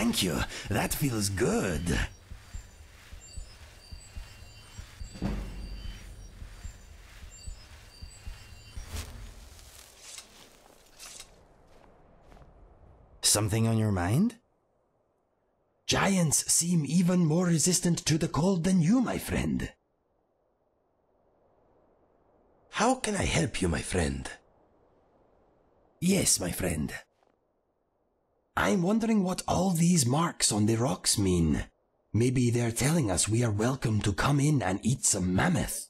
thank you. That feels good. Something on your mind? Giants seem even more resistant to the cold than you, my friend. How can I help you, my friend? Yes, my friend. I'm wondering what all these marks on the rocks mean. Maybe they're telling us we are welcome to come in and eat some mammoth.